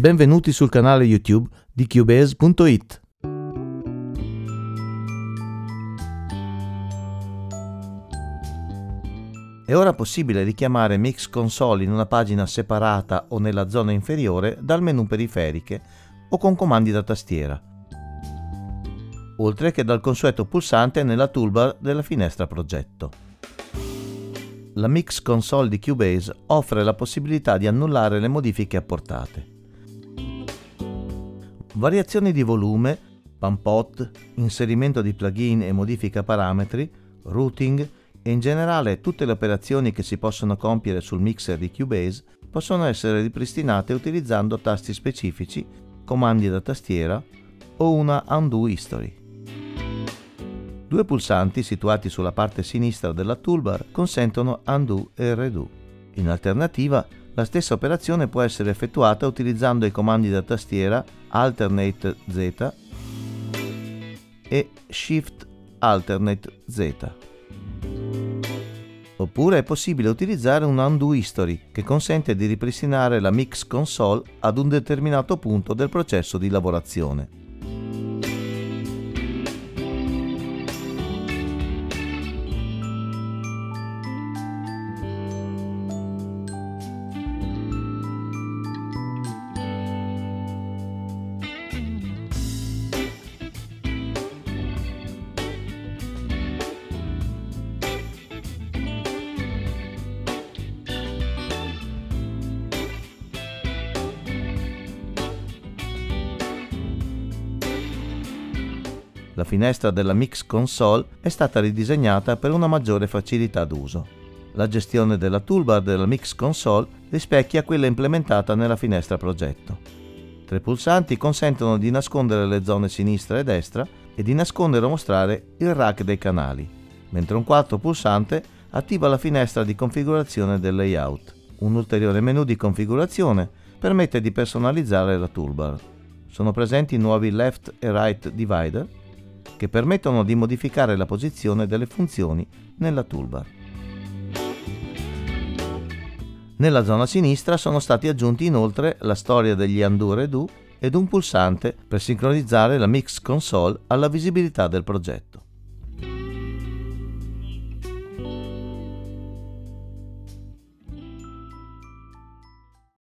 Benvenuti sul canale YouTube di Cubase.it. È ora possibile richiamare Mix Console in una pagina separata o nella zona inferiore dal menu periferiche o con comandi da tastiera, oltre che dal consueto pulsante nella toolbar della finestra progetto. La Mix Console di Cubase offre la possibilità di annullare le modifiche apportate. Variazioni di volume, pampot, inserimento di plugin e modifica parametri, routing e in generale tutte le operazioni che si possono compiere sul mixer di Cubase possono essere ripristinate utilizzando tasti specifici, comandi da tastiera o una undo history. Due pulsanti situati sulla parte sinistra della toolbar consentono undo e redo. In alternativa, la stessa operazione può essere effettuata utilizzando i comandi da tastiera Alternate Z e Shift Alternate Z. Oppure è possibile utilizzare un Undo History che consente di ripristinare la Mix Console ad un determinato punto del processo di lavorazione. La finestra della Mix Console è stata ridisegnata per una maggiore facilità d'uso. La gestione della toolbar della Mix Console rispecchia quella implementata nella finestra progetto. Tre pulsanti consentono di nascondere le zone sinistra e destra e di nascondere o mostrare il rack dei canali, mentre un quarto pulsante attiva la finestra di configurazione del layout. Un ulteriore menu di configurazione permette di personalizzare la toolbar. Sono presenti nuovi left e right divider che permettono di modificare la posizione delle funzioni nella toolbar. Nella zona sinistra sono stati aggiunti inoltre la storia degli undo redo ed un pulsante per sincronizzare la Mix Console alla visibilità del progetto.